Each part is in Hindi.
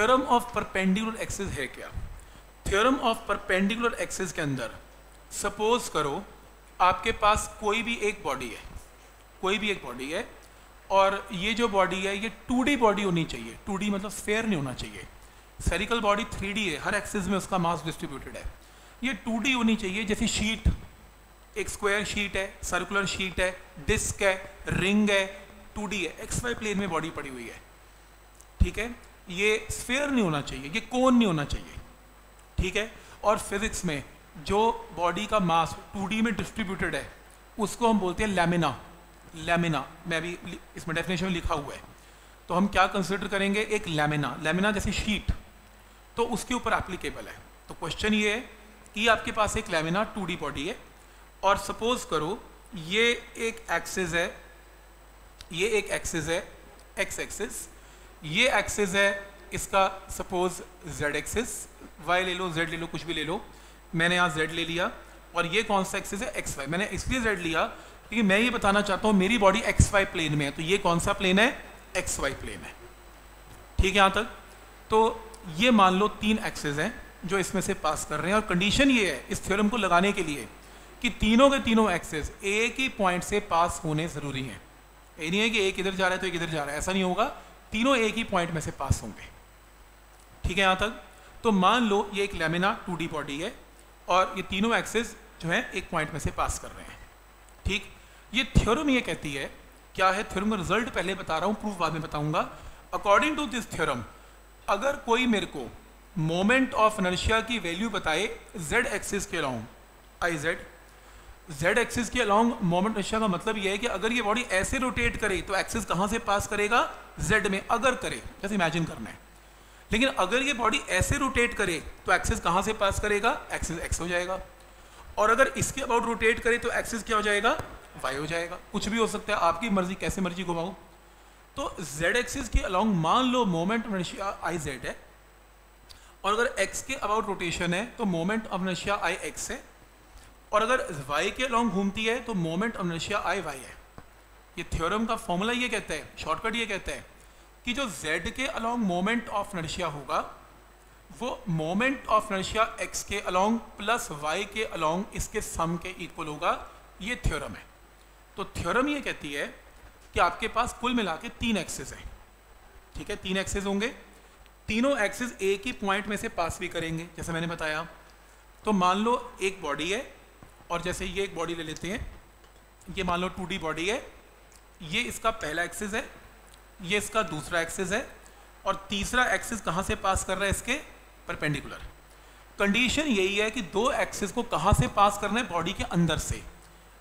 थ्योरम ऑफ़ परपेंडिकुलर एक्सिस है क्या? थ्योरम ऑफ़ परपेंडिकुलर एक्सिस के अंदर सपोज़ करो, आपके पास कोई भी एक बॉडी है, कोई भी एक बॉडी है, और ये जो बॉडी है, ये 2D बॉडी होनी चाहिए। 2D मतलब स्फेयर नहीं होना चाहिए। सेरिकल बॉडी 3D है, हर एक्सिस में उसका मास डिस्ट्रीब्यूटेड है। ये 2D होनी चाहिए, जैसे शीट एक स्क्वायर शीट है सर्कुलर शीट है डिस्क है रिंग है 2D है। एक्स वाई प्लेन में बॉडी पड़ी हुई है। ठीक है? ये स्फेयर नहीं होना चाहिए, ये कोन नहीं होना चाहिए। ठीक है? और फिजिक्स में जो बॉडी का मास 2D में डिस्ट्रीब्यूटेड है, उसको हम बोलते हैं लैमिना लैमिना मैं भी इसमें डेफिनेशन में लिखा हुआ है। तो हम क्या कंसिडर करेंगे? एक लैमिना लैमिना जैसे शीट तो उसके ऊपर एप्लीकेबल है। तो क्वेश्चन ये है कि आपके पास एक लैमिना 2D बॉडी है, और सपोज़ करो, ये एक एक्सिस है, ये एक एक्सिस है एक्स एक्सिस ये एक्सिस है इसका सपोज़ जेड एक्सिस वाई ले लो जेड ले लो, कुछ भी ले लो, मैंने यहाँ जेड ले लिया और ये कौन सा एक्सिस है? एक्स वाई मैंने इसलिए जेड लिया क्योंकि मैं ये बताना चाहता हूँ, मेरी बॉडी एक्स वाई प्लेन में है तो ये कौन सा प्लेन है? एक्स वाई प्लेन है। ठीक है यहाँ तक? तो ये मान लो तीन एक्सेस हैं जो इसमें से पास कर रहे हैं और कंडीशन ये है इस थ्योरम को लगाने के लिए कि तीनों के तीनों एक्सेस एक ही पॉइंट से पास होने ज़रूरी हैं। ये नहीं है कि एक इधर जा रहा है तो एक इधर जा रहा है, ऐसा नहीं होगा। तीनों एक ही पॉइंट में से पास होंगे। ठीक है यहाँ तक? तो मान लो ये एक लेमिना टू बॉडी है और ये तीनों एक्सेस जो है एक पॉइंट में से पास कर रहे हैं। ठीक? ये थ्योरम ये कहती है, क्या है थ्योरम का रिज़ल्ट पहले बता रहा हूँ प्रूफ बाद में बताऊँगा। अकॉर्डिंग टू दिस थ्योरम अगर कोई मेरे को मोमेंट ऑफ़ इनर्शिया की वैल्यू बताए जेड एक्सिस के along I Z Z axis के अलाउंग मोमेंट इनर्शिया का मतलब यह है कि अगर ये बॉडी ऐसे रोटेट करे तो एक्सिस कहाँ से पास करेगा? जेड में, अगर करे, जैसे इमेजिन करना है। लेकिन अगर ये बॉडी ऐसे रोटेट करे तो एक्सेस कहाँ से पास करेगा? एक्सेस एक्स हो जाएगा। और अगर इसके अबाउट रोटेट करे तो एक्सेस क्या हो जाएगा? वाई हो जाएगा। कुछ भी हो सकता है। आपकी मर्ज़ी, कैसे मर्ज़ी घुमाओ। तो जेड एक्सिस के अलोंग मान लो मोमेंट ऑफ़ नशिया आई जेड है। और अगर एक्स के अबाउट रोटेशन है तो मोमेंट ऑफ़ नशिया आई एक्स है। और अगर वाई के अलोंग घूमती है तो moment of inertia I Y है। ये थ्योरम का फॉर्मूला ये कहता है शॉर्टकट ये कहता है। कि जो z के अलोंग मोमेंट ऑफ़ इनर्शिया होगा, वो मोमेंट ऑफ़ इनर्शिया x के अलोंग प्लस y के अलोंग इसके सम के इक्वल होगा, ये थ्योरम है। तो थ्योरम ये कहती है कि आपके पास कुल मिला के तीन एक्सेस हैं। ठीक है? तीन एक्सेस होंगे। तीनों एक्सेस एक ही पॉइंट में से पास भी करेंगे, जैसे मैंने बताया। तो मान लो एक बॉडी है, और जैसे ये एक बॉडी ले लेते हैं, ये मान लो टू बॉडी है, ये इसका पहला एक्सेस है ये इसका दूसरा एक्सेस है और तीसरा एक्सेस कहाँ से पास कर रहा है इसके? परपेंडिकुलर कंडीशन यही है कि दो एक्सेस को कहाँ से पास करना है? बॉडी के अंदर से.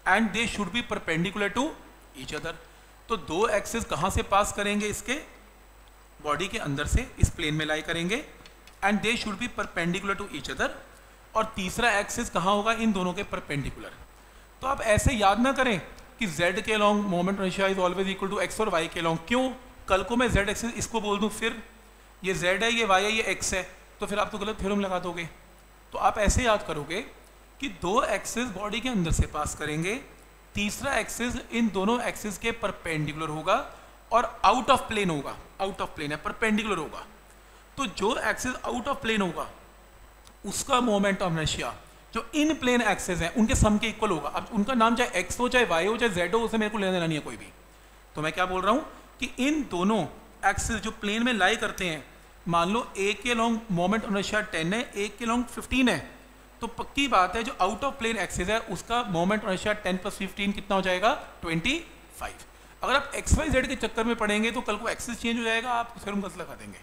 And they should be perpendicular to each other तो दो एक्सेस कहाँ से पास करेंगे इसके? बॉडी के अंदर से, इस प्लेन में लाई करेंगे. And they should be perpendicular to each other और तीसरा एक्सेस कहाँ होगा? इन दोनों के परपेंडिकुलर तो आप ऐसे याद ना करें कि z के long moment is always equal to x और y के लॉन्ग क्यों? कल को मैं जेड एक्सेस इसको बोल दूँ, फिर ये z है, ये y है, ये x है तो फिर आप तो गलत थ्योरम लगा दोगे। तो आप ऐसे याद करोगे कि दो एक्सेस बॉडी के अंदर से पास करेंगे, तीसरा एक्सिस इन दोनों एक्सिस के परपेंडिकुलर होगा और आउट ऑफ़ प्लेन होगा। आउट ऑफ़ प्लेन है परपेंडिकुलर होगा। तो जो एक्सिस आउट ऑफ़ प्लेन होगा, उसका मोमेंट ऑफ़ इनर्शिया जो इन प्लेन एक्सेस हैं, उनके सम के इक्वल होगा। अब उनका नाम चाहे एक्स हो, चाहे वाई हो, चाहे जेड हो, उसे मेरे को लेना देना नहीं है कोई भी। तो मैं क्या बोल रहा हूँ? कि इन दोनों एक्सेस जो प्लेन में लाई करते हैं, मान लो एक के long moment of inertia ten है एक के लॉन्ग फिफ्टीन है तो पक्की बात है जो आउट ऑफ़ प्लेन एक्सेस है, उसका मोमेंट रेशिया टेन प्लस फिफ्टीन कितना हो जाएगा? ट्वेंटी फाइव अगर आप एक्स वाई जेड के चक्कर में पढ़ेंगे तो कल को एक्सेस चेंज हो जाएगा, आप फिर हम लगा देंगे।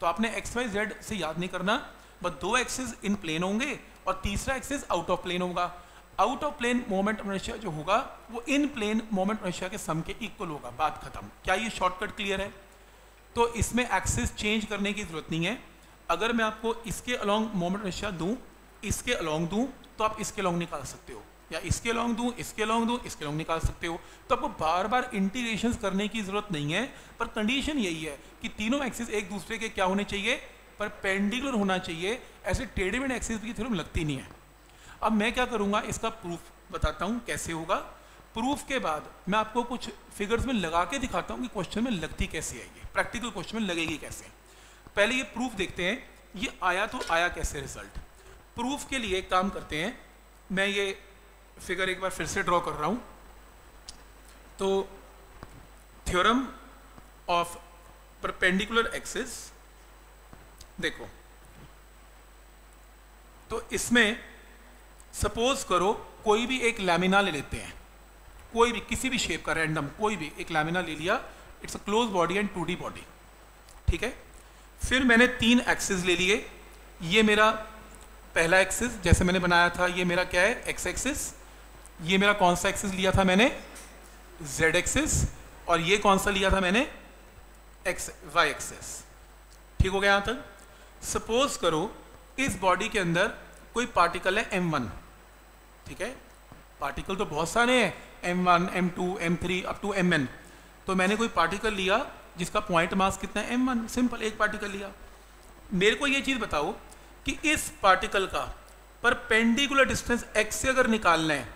तो आपने एक्स वाई जेड से याद नहीं करना, बस दो एक्सेस इन प्लेन होंगे और तीसरा एक्सेस आउट ऑफ़ प्लेन होगा। आउट ऑफ़ प्लेन मोमेंट रेशिया जो होगा, वो इन प्लेन मोमेंट रेशिया के सम के इक्वल होगा। बात खत्म। क्या ये शॉर्टकट क्लियर है? तो इसमें एक्सिस चेंज करने की ज़रूरत नहीं है। अगर मैं आपको इसके अलॉन्ग मोमेंट रेशिया दूँ, इसके अलॉन्ग दूँ तो आप इसके अलॉन्ग निकाल सकते हो। या इसके अलॉन्ग दूँ, इसके अलॉन्ग दूँ, इसके अलॉन्ग निकाल सकते हो। तो आपको बार बार इंटीग्रेशन करने की ज़रूरत नहीं है। पर कंडीशन यही है कि तीनों एक्सिस एक दूसरे के क्या होने चाहिए? पर पेंडिकुलर होना चाहिए। ऐसे टेढ़े एक्सिस की थ्योरम लगती नहीं है। अब मैं क्या करूँगा? इसका प्रूफ बताता हूँ कैसे होगा। प्रूफ के बाद मैं आपको कुछ फिगर्स में लगा के दिखाता हूँ कि क्वेश्चन में लगती कैसे आएगी प्रैक्टिकल क्वेश्चन में लगेगी कैसे? पहले ये प्रूफ देखते हैं, ये आया तो आया कैसे रिज़ल्ट प्रूफ के लिए काम करते हैं, मैं ये फिगर एक बार फिर से ड्रॉ कर रहा हूँ। तो थ्योरम ऑफ़ परपेंडिकुलर एक्सिस देखो तो इसमें सपोज़ करो, कोई भी एक लैमिना ले लेते हैं। कोई भी, किसी भी शेप का रैंडम कोई भी एक लैमिना ले लिया it's a close body and two body ठीक है? फिर मैंने तीन एक्सेस ले लिए। ये मेरा पहला एक्सेस जैसे मैंने बनाया था, ये मेरा क्या है? एक्स एक्सिस ये मेरा कौन सा एक्सेस लिया था मैंने? जेड एक्सेस और ये कौन सा लिया था मैंने? एक्स वाई एक्सेस ठीक हो गया यहाँ तक? सपोज़ करो, इस बॉडी के अंदर कोई पार्टिकल है एम वन ठीक है? पार्टिकल तो बहुत सारे हैं M one M two M three up to M N तो मैंने कोई पार्टिकल लिया जिसका पॉइंट मास कितना है? एम वन सिंपल एक पार्टिकल लिया। मेरे को ये चीज़ बताओ कि इस पार्टिकल का परपेंडिकुलर डिस्टेंस एक्स से अगर निकालना है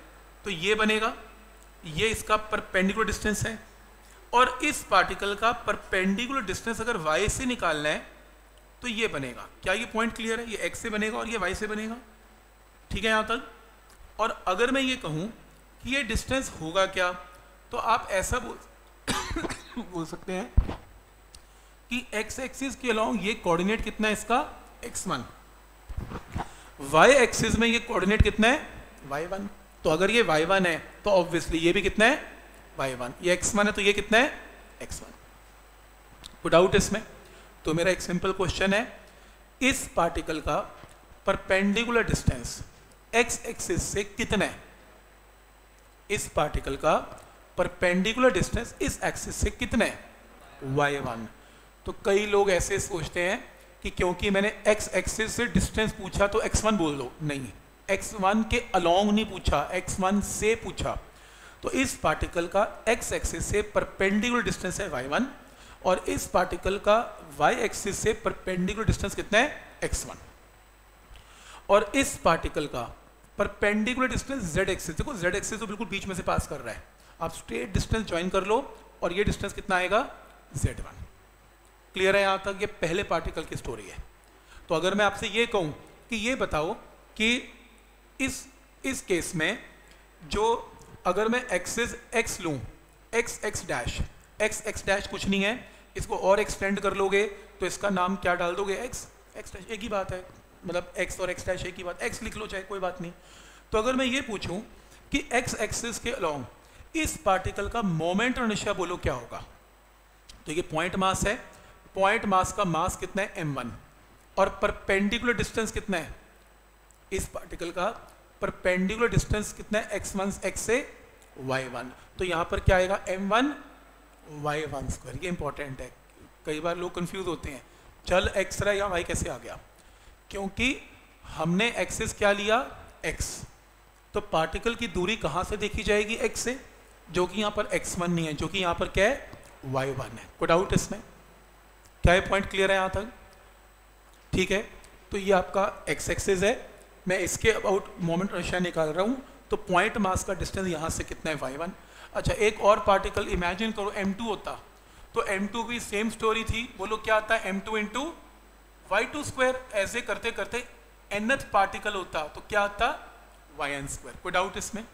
तो ये बनेगा, ये इसका परपेंडिकुलर डिस्टेंस है, और इस पार्टिकल का परपेंडिकुलर डिस्टेंस अगर वाई से निकालना है तो ये बनेगा। क्या ये पॉइंट क्लियर है? ये एक्स से बनेगा और ये वाई से बनेगा। ठीक है यहाँ तक? और अगर मैं ये कहूँ कि ये डिस्टेंस होगा क्या तो आप ऐसा बोल बोल सकते हैं कि एक्स एक्सिस के अलाउंग ये कोऑर्डिनेट कितना है इसका? एक्स वन वाई एक्सिस में ये कोऑर्डिनेट कितना है? वाई वन तो अगर ये वाई वन है तो ऑब्वियसली ये भी कितना है? वाई वन ये एक्स वन है तो ये कितना है? एक्स वन कोई डाउट इसमें. तो मेरा एक सिंपल क्वेश्चन है. इस पार्टिकल का परपेंडिकुलर डिस्टेंस एक्स एक्सिस से कितना? इस पार्टिकल का परपेंडिकुलर डिस्टेंस इस एक्सिस से कितना? वाई वन तो कई लोग ऐसे सोचते हैं कि क्योंकि मैंने एक्स एक्सिस से डिस्टेंस पूछा तो एक्स वन बोल दो। नहीं एक्स वन के अलोंग नहीं पूछा एक्स वन से पूछा। तो इस पार्टिकल का एक्स एक्सिस से परपेंडिकुलर डिस्टेंस है वाई और इस पार्टिकल का वाई एक्सिस से परपेंडिकुलर डिस्टेंस कितना? है एक्स और इस पार्टिकल का परपेंडिकुलर डिस्टेंस जेड एक्सिस देखो जेड एक्सिस तो बिल्कुल बीच में से पास कर रहा है। आप स्ट्रेट डिस्टेंस ज्वाइन कर लो और ये डिस्टेंस कितना आएगा? जेड वन क्लियर है यहाँ तक? ये पहले पार्टिकल की स्टोरी है। तो अगर मैं आपसे ये कहूँ कि ये बताओ कि इस इस केस में जो अगर मैं एक्सिस एक्स लूँ X X dash X X dash कुछ नहीं है, इसको और एक्सटेंड कर लोगे तो इसका नाम क्या डाल दोगे? एक्स एक्स डैश एक ही बात है। मतलब एक्स और एक्स डैश एक ही बात एक्स लिख लो चाहे कोई बात नहीं। तो अगर मैं ये पूछूँ कि एक्स एक्सिस के अलोंग इस पार्टिकल का मोमेंट और निशा बोलो क्या होगा? तो ये पॉइंट मास है। पॉइंट मास का मास कितना है? एम वन और परपेंडिकुलर डिस्टेंस कितना है? इस पार्टिकल का परपेंडिकुलर डिस्टेंस कितना है? एक्स वन एक्स से वाई वन तो यहाँ पर क्या आएगा? M one Y one square ये इंपॉर्टेंट है। कई बार लोग कंफ्यूज होते हैं। चल एक्स रहा या वाई कैसे आ गया? क्योंकि हमने एक्सेस क्या लिया? एक्स तो पार्टिकल की दूरी कहाँ से देखी जाएगी एक्स से? जो कि यहाँ पर एक्स वन नहीं है, जो कि यहाँ पर क्या है? वाई वन है। कोई डाउट इसमें। क्या ये पॉइंट क्लियर है यहाँ तक? ठीक है। तो ये आपका एक्स एक्सेस है। मैं इसके अबाउट मोमेंट रेशिया निकाल रहा हूँ। तो पॉइंट मास का डिस्टेंस यहाँ से कितना है? वाई वन अच्छा एक और पार्टिकल इमेजिन करो एम टू होता। तो एम टू भी सेम स्टोरी थी। बोलो, क्या आता है? M two Y two square ऐसे करते करते एनथ पार्टिकल होता तो क्या आता? वाई एन स्क्वायर कोई डाउट इसमें?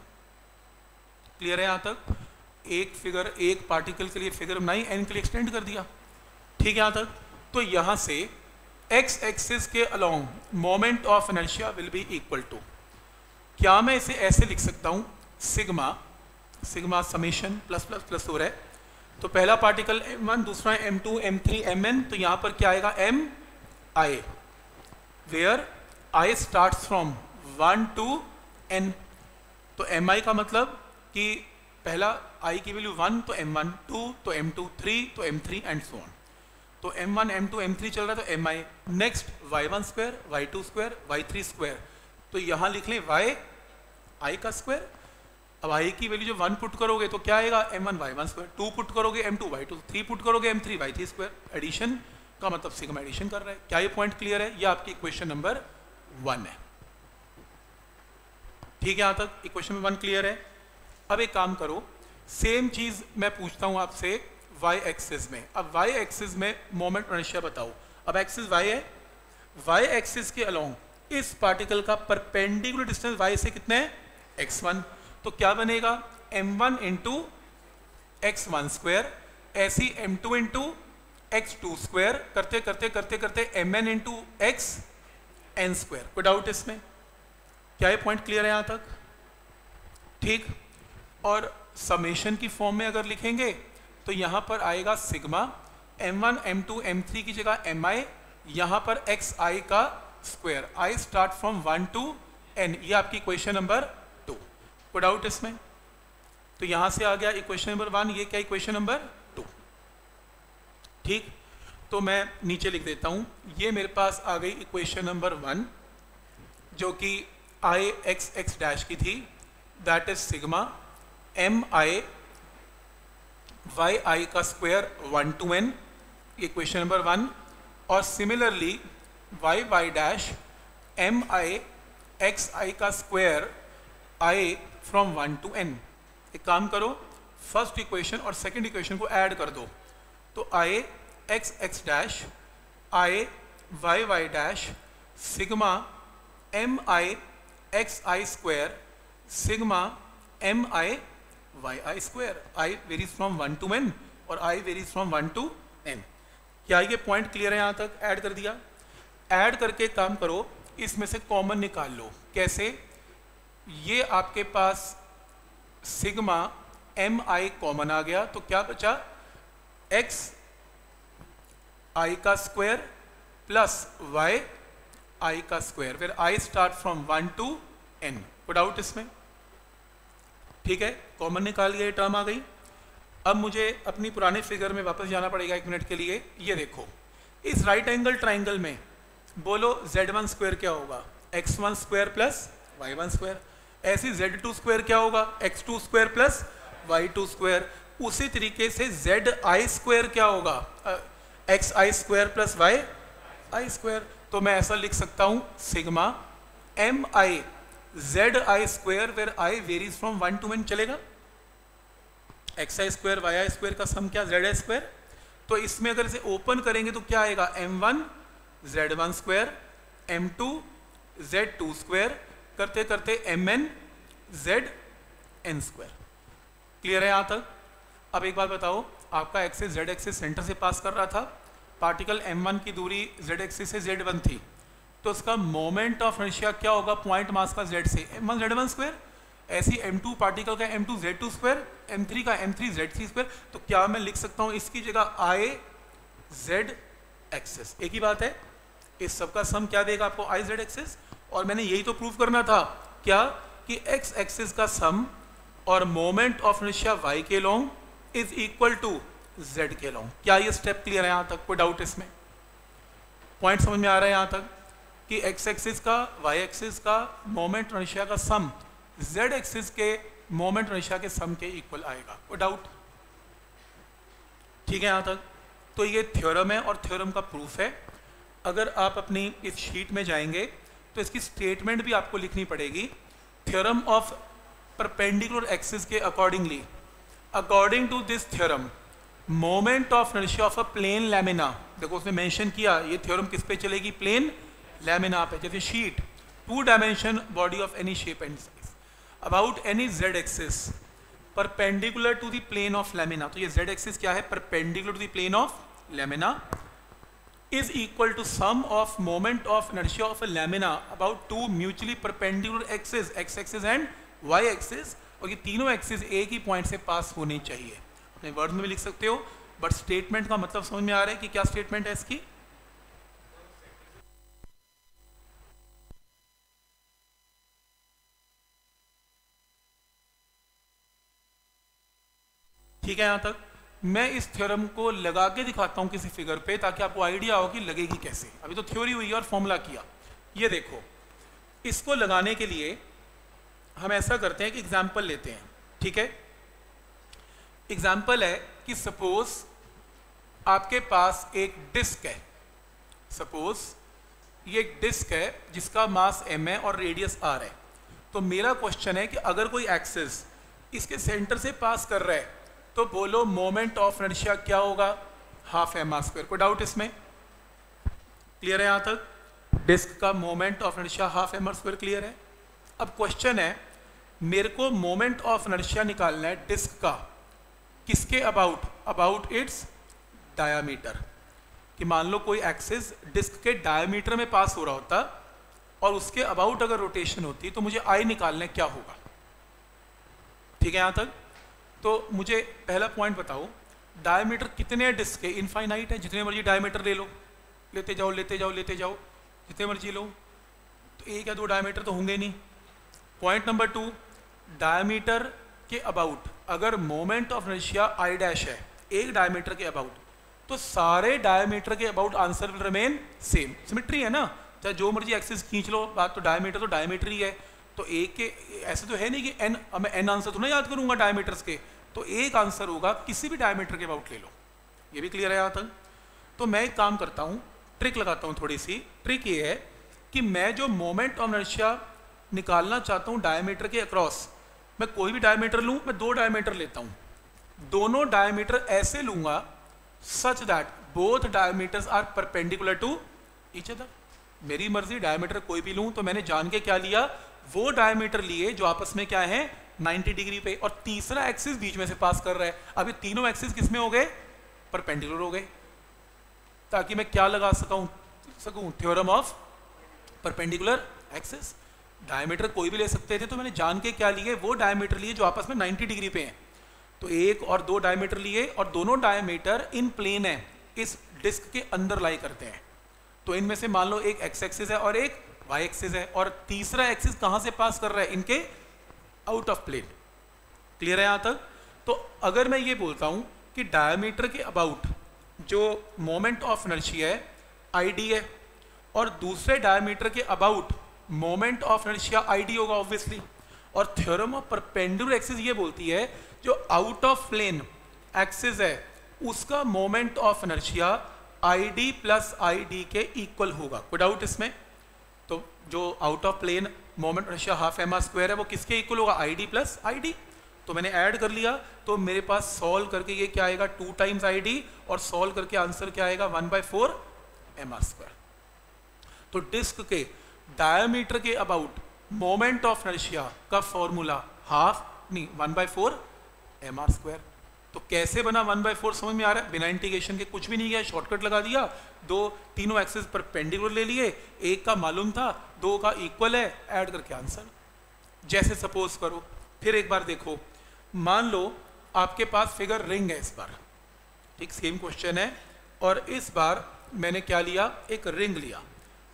क्लियर है यहाँ तक? एक फिगर एक पार्टिकल के लिए फिगर बनाई एन के लिए एक्सटेंड कर दिया। ठीक है यहाँ तक? तो यहाँ से एक्स एक्सिस के along moment of inertia will be equal to क्या मैं इसे ऐसे लिख सकता हूँ? Sigma sigma summation plus plus plus हो रहा है। तो पहला पार्टिकल एम वन दूसरा M two M three M N तो यहाँ पर क्या आएगा? M I where I start from one to N तो एम आई का मतलब कि पहला आई की वैल्यू वन तो एम वन टू तो एम टू थ्री तो M three and so on तो M one M two M three चल रहा है तो M I next Y one square Y two square Y three square तो यहाँ लिख लें वाई आई का स्क्वायर अब आई की वैल्यू जो वन पुट करोगे तो क्या आएगा? M one Y one square to put करोगे M two Y two three put करोगे M three Y three square addition का मतलब सिग्मा एडिशन कर रहा है। क्या ये पॉइंट क्लियर है? ये आपकी इक्वेशन नंबर वन है। ठीक है, यहाँ तक इक्वेशन वन क्लियर है। अब एक काम करो सेम चीज़ मैं पूछता हूँ आपसे वाई एक्सिस में। अब वाई एक्सिस में मोमेंट अनिश्चय बताओ। अब एक्सिस वाई है। वाई एक्सिस के अलोंग इस पार्टिकल का परपेंडिकुलर डिस्टेंस वाई से कितने है? एक्स वन तो क्या बनेगा? M one into X one square ऐसी M two into X two square करते करते करते करते M N into X N square कोई डाउट इसमें? क्या ये पॉइंट क्लियर है यहाँ तक? ठीक। और समेशन की फॉर्म में अगर लिखेंगे तो यहाँ पर आएगा sigma M one M two M three की जगह एम आई यहाँ पर एक्स आई का square I start from one to N ये आपकी क्वेश्चन नंबर टू कोई डाउट इसमें? तो यहाँ से आ गया इक्वेशन नंबर वन ये क्या इक्वेशन नंबर ठीक? तो मैं नीचे लिख देता हूँ। ये मेरे पास आ गई इक्वेशन नंबर वन जो कि आई एक्स एक्स डैश की थी। That is sigma M I Y I का स्क्वायर वन टू एन ये क्वेश्चन नंबर वन और similarly Y Y dash M I X I का square I from one to N एक काम करो फ़र्स्ट इक्वेशन और सेकंड इक्वेशन को ऐड कर दो। तो I X X dash I Y Y dash sigma M I X I square sigma M I Y I square I varies from one to N और I varies from one to N क्या ये पॉइंट क्लियर है यहाँ तक? ऐड कर दिया। ऐड करके काम करो। इसमें से कॉमन निकाल लो। कैसे? ये आपके पास सिग्मा एम आई कॉमन आ गया। तो क्या बचा? एक्स आई का स्क्वायर प्लस वाई आई का स्क्वायर फिर I start from one to N को डाउट इसमें। ठीक है? कॉमन निकाल गया टर्म आ गई। अब मुझे अपनी पुराने फिगर में वापस जाना पड़ेगा एक मिनट के लिए। ये देखो। इस राइट एंगल ट्राइंगल में बोलो जेड वन स्क्वायर क्या होगा? X one square plus Y one square ऐसी जेड टू स्क्वायर क्या होगा? X two square plus Y two square उसी तरीके से z आई स्क्वायर क्या होगा? X I square plus Y I square तो मैं ऐसा लिख सकता हूँ sigma M I Z I square where I varies from one to one चलेगा। X I square Y I square का सम क्या? जेड आई स्क्वायर तो इसमें अगर इसे ओपन करेंगे तो क्या आएगा? M one Z one square M two Z two square करते करते M N Z N square clear है यहाँ तक? अब एक बात बताओ, आपका एक्सिस जेड एक्सिस सेंटर से पास कर रहा था पार्टिकल m1 की दूरी z एक्सिस से z1 थी तो उसका मोमेंट ऑफ़ इनर्शिया क्या होगा पॉइंट मास का z से? M1 z1 स्क्वायर ऐसी m2 पार्टिकल का m2 z2 स्क्वायर m3 का m3 z3 स्क्वायर तो क्या मैं लिख सकता हूँ इसकी जगह i z एक्सेस एक ही बात है, इस सबका सम क्या देगा आपको? आई जेड एक्सेस और मैंने यही तो प्रूव करना था, क्या? कि x एक्सिस का सम और मोमेंट ऑफ़ इनर्शिया y के long is equal to z के लॉन्ग क्या ये स्टेप क्लियर है यहाँ तक? कोई डाउट इसमें? पॉइंट समझ में आ रहा है यहाँ तक कि x एक्सिस का, y एक्सिस का मोमेंट इनर्शिया का सम z एक्सिस के मोमेंट इनर्शिया के सम के इक्वल आएगा। कोई डाउट ठीक है यहाँ तक? तो ये थ्योरम है और थ्योरम का प्रूफ है। अगर आप अपनी इस शीट में जाएँगे तो इसकी स्टेटमेंट भी आपको लिखनी पड़ेगी। थ्योरम ऑफ़ परपेंडिकुलर एक्सिस के accordingly according to this theorem moment of inertia of a plane lamina देखो उसने मेंशन किया, ये थ्योरम किस पे चलेगी? प्लेन लैमिना पे, जैसे sheet two dimension body of any shape and size about any Z axis perpendicular to the plane of lamina तो ये जेड एक्सिस क्या है? Perpendicular to the plane of lamina equal to sum of moment of inertia of a lamina. About two mutually perpendicular axes, x axis and y axis और ये तीनों एक्सिस एक ही पॉइंट से पास होने चाहिए। अपने वर्ड में भी लिख सकते हो बट स्टेटमेंट का मतलब समझ में आ रहा है कि क्या स्टेटमेंट है इसकी? ठीक है यहाँ तक। मैं इस थ्योरम को लगा के दिखाता हूँ किसी फिगर पे, ताकि आपको आइडिया हो कि लगेगी कैसे। अभी तो थ्योरी हुई और फॉर्मूला किया। ये देखो, इसको लगाने के लिए हम ऐसा करते हैं कि एग्ज़ाम्पल लेते हैं, ठीक है? एग्ज़ाम्पल है कि सपोज़ आपके पास एक डिस्क है। सपोज़ ये एक डिस्क है जिसका मास एम है और रेडियस आर है। तो मेरा क्वेश्चन है कि अगर कोई एक्सेस इसके सेंटर से पास कर रहा है तो बोलो मोमेंट ऑफ़ नर्शिया क्या होगा? हाफ़ एम आर स्क्वायर को डाउट इसमें? क्लियर है यहाँ तक? डिस्क का moment of inertia half M R square clear है? अब क्वेश्चन है, मेरे को मोमेंट ऑफ़ इनर्शिया निकालना है डिस्क का। किसके अबाउट अबाउट इट्स डायामीटर कि मान लो कोई एक्सिस डिस्क के डायमीटर में पास हो रहा होता और उसके अबाउट अगर रोटेशन होती तो मुझे आई निकालना क्या होगा? ठीक है यहाँ तक? तो मुझे पहला पॉइंट बताओ। डायमीटर कितने डिस्क के? इनफाइनाइट है। जितने मर्ज़ी डायमीटर ले लो। लेते जाओ लेते जाओ लेते जाओ। जितने मर्ज़ी लो। तो एक या दो डायमीटर तो होंगे नहीं। पॉइंट नंबर टू डायमीटर के अबाउट अगर moment of inertia I dash है, एक डायमीटर के अबाउट तो सारे डायमीटर के about answer will remain same symmetry है ना? चाहे जो मर्ज़ी एक्सिस खींच लो, बात तो डायमीटर तो डायमीटर ही। है तो एक के, ऐसे तो है नहीं कि एन मैं एन आंसर तो ना याद करूँगा डायमीटर्स के। तो एक आंसर होगा, किसी भी डायमीटर के अबाउट ले लो। ये भी क्लियर है यहाँ तक? तो मैं एक काम करता हूँ ट्रिक लगाता हूँ थोड़ी सी। ट्रिक ये है कि मैं जो मोमेंट ऑफ़ नर्शिया निकालना चाहता हूँ डायमीटर के अक्रॉस मैं कोई भी डायमीटर लूँ, मैं दो डायमीटर लेता हूँ। दोनों डायमीटर ऐसे लूँगा such that both diameters are perpendicular to each other मेरी मर्ज़ी डायमीटर कोई भी लूँ तो मैंने जान के क्या लिया? वो डायमीटर लिए जो आपस में क्या है? 90 डिग्री पे। और तीसरा एक्सिस बीच में से पास कर रहा है। अब ये तीनों एक्सिस किसमें हो गए? परपेंडिकुलर हो गए। ताकि मैं क्या लगा सकूँ सकूँ? Theorem of perpendicular axis diameter कोई भी ले सकते थे तो मैंने जान के क्या लिए, वो डायमीटर लिए जो आपस में 90 डिग्री पे हैं। तो एक और दो डायमीटर लिए और दोनों डायमीटर इन प्लेन है, इस डिस्क के अंदर लाई करते हैं। तो इनमें से मान लो एक एक्स एक्सिस है और एक वाई एक्सिस है और तीसरा एक्सिस कहाँ से पास कर रहा है? इनके आउट ऑफ़ प्लेन क्लियर है यहाँ तक? तो अगर मैं ये बोलता हूँ कि डायमीटर के अबाउट जो मोमेंट ऑफ़ इनर्शिया है आईडी है, और दूसरे डायमीटर के about moment of inertia I होगा ऑब्वियसली और थ्योरम ऑफ़ परपेंडुलर एक्सिस ये बोलती है, जो आउट ऑफ़ प्लेन एक्सिस है, उसका moment of inertia I D plus I D के इक्वल होगा। कोई डाउट इसमें? तो जो out of plane moment inertia half M R square है, वो किसके इक्वल होगा? I D plus I D तो मैंने ऐड कर लिया तो मेरे पास सॉल्व करके ये क्या आएगा? टू टाइम्स आई डी और सॉल्व करके आंसर क्या आएगा? One by four M R square तो डिस्क के डायमीटर के अबाउट मोमेंट ऑफ़ इनर्शिया का फॉर्मूला हाफ़ नहीं one by four M R square तो कैसे बना वन बाई फोर समझ में आ रहा है? बिना इंटीग्रेशन के कुछ भी नहीं किया शॉर्टकट लगा दिया। दो, तीनों एक्सेस पर पेंडिकुलर ले लिए। एक का मालूम था, दो का इक्वल है ऐड करके आंसर जैसे सपोज़ करो, फिर एक बार देखो। मान लो, आपके पास फिगर रिंग है इस बार। ठीक सेम क्वेश्चन है। और इस बार मैंने क्या लिया? एक रिंग लिया।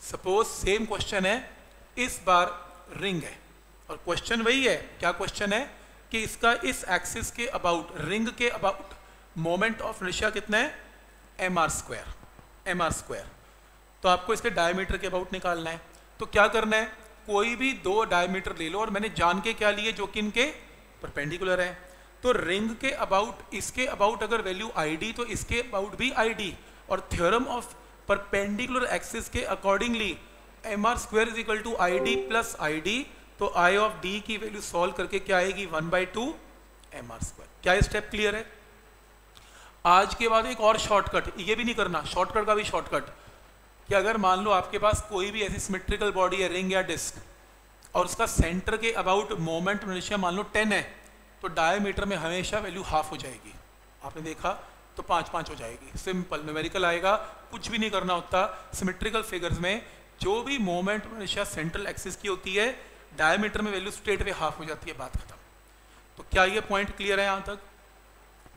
सपोज़ सेम क्वेश्चन है, इस बार रिंग है। और क्वेश्चन वही है, क्या क्वेश्चन है? कि इसका इस एक्सिस के अबाउट रिंग के अबाउट मोमेंट ऑफ़ इनर्शिया कितना है? M R square M R square तो आपको इसके डायमीटर के अबाउट निकालना है। तो क्या करना है? कोई भी दो डायमीटर ले लो और मैंने जान के क्या लिए, जो कि इनके परपेंडिकुलर है। तो रिंग के अबाउट इसके अबाउट अगर वैल्यू आई तो इसके अबाउट भी आई और थ्योरम ऑफ़ परपेंडिकुलर एक्सिस के accordingly M R square is equal to I D plus I D तो आई ऑफ़ डी की वैल्यू सॉल्व करके क्या आएगी? One by two M R square क्या ये स्टेप क्लियर है? आज के बाद एक और शॉर्टकट ये भी नहीं करना. शॉर्टकट का भी शॉर्टकट कि अगर मान लो आपके पास कोई भी ऐसी सिमेट्रिकल बॉडी है रिंग या डिस्क और उसका सेंटर के अबाउट मोमेंट मनुष्य मान लो टेन है तो डायमीटर में हमेशा वैल्यू हाफ़ हो जाएगी. आपने देखा? तो पाँच पाँच हो जाएगी। सिंपल न्यूमेरिकल आएगा, कुछ भी नहीं करना होता। सिमेट्रिकल फिगर्स में जो भी मोमेंट मनुष्य सेंट्रल एक्सिस की होती है डायमीटर में वैल्यू स्ट्रेट वे हाफ़ हो जाती है, बात खत्म। तो क्या ये पॉइंट क्लियर है यहाँ तक?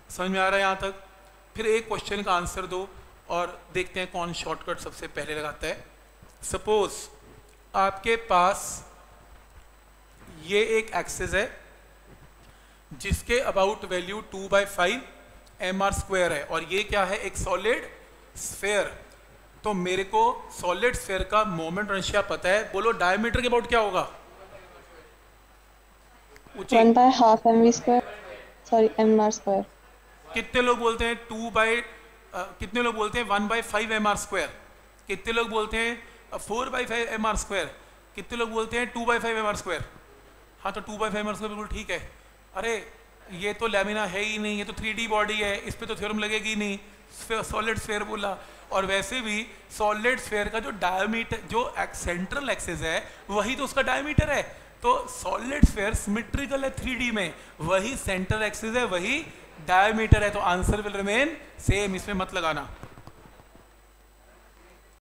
समझ में आ रहा है यहाँ तक? फिर एक क्वेश्चन का आंसर दो और देखते हैं कौन शॉर्टकट सबसे पहले लगाता है। सपोज़ आपके पास ये एक एक्सेस है, जिसके about value two by five M R square है। और ये क्या है? एक सॉलिड स्फेयर तो मेरे को सॉलिड स्फेयर का मोमेंट रशिया पता है? बोलो डायमीटर के अबाउट क्या होगा? One by half M V square sorry M R square कितने लोग बोलते हैं? टू बाई कितने लोग बोलते हैं? One by five M R square कितने लोग बोलते हैं? Four by five M R square कितने लोग बोलते हैं? Two by five M R square हाँ तो two by five M R square बिल्कुल ठीक है। अरे ये तो लेमिना है ही नहीं, ये तो थ्री बॉडी है, इस पर तो थ्योरम लगेगी नहीं। सॉलिड स्फेयर बोला। और वैसे भी सॉलिड स्फेयर का जो डायमीटर जो सेंट्रल एक्सेस है, वही तो उसका डायमीटर है। तो सॉलिड स्फेयर सिमेट्रिकल है थ्री में, वही सेंट्रल एक्सेस है, वही डायमीटर है। तो आंसर विल रिमेन सेम इसमें मत लगाना।